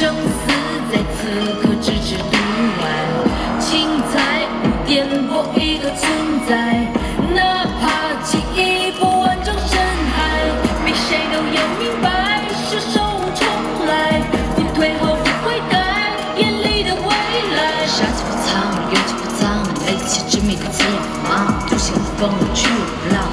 生死在此刻置之度外，请在无点，播一个存在，哪怕记忆不完整，深海，比谁都要明白，是手重来，不退后不悔改，眼里的未来，杀气不藏，勇气不藏，在一起致命的刺，芒，独行，风中去流浪。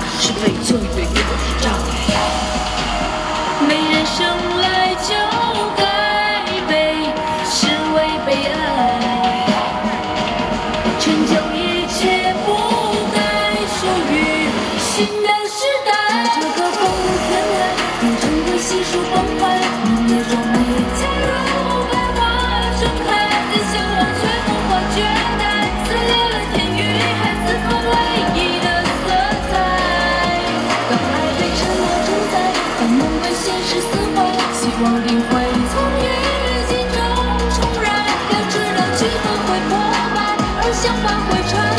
想法会承载，成